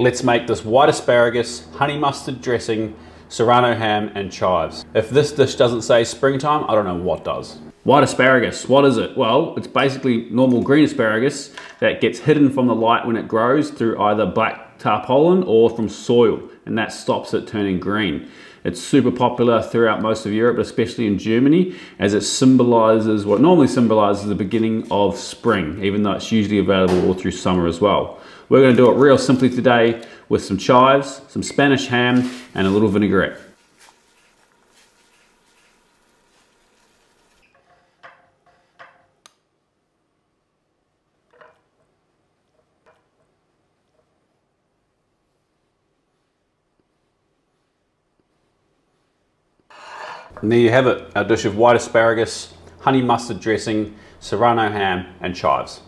Let's make this white asparagus, honey mustard dressing, serrano ham, and chives. If this dish doesn't say springtime, I don't know what does. White asparagus, what is it? Well, it's basically normal green asparagus that gets hidden from the light when it grows through either black tarpaulin or from soil, and that stops it turning green. It's super popular throughout most of Europe, especially in Germany, as it symbolizes what normally symbolizes the beginning of spring, even though it's usually available all through summer as well. We're gonna do it real simply today with some chives, some Spanish ham, and a little vinaigrette. And there you have it, our dish of white asparagus, honey mustard dressing, serrano ham and chives.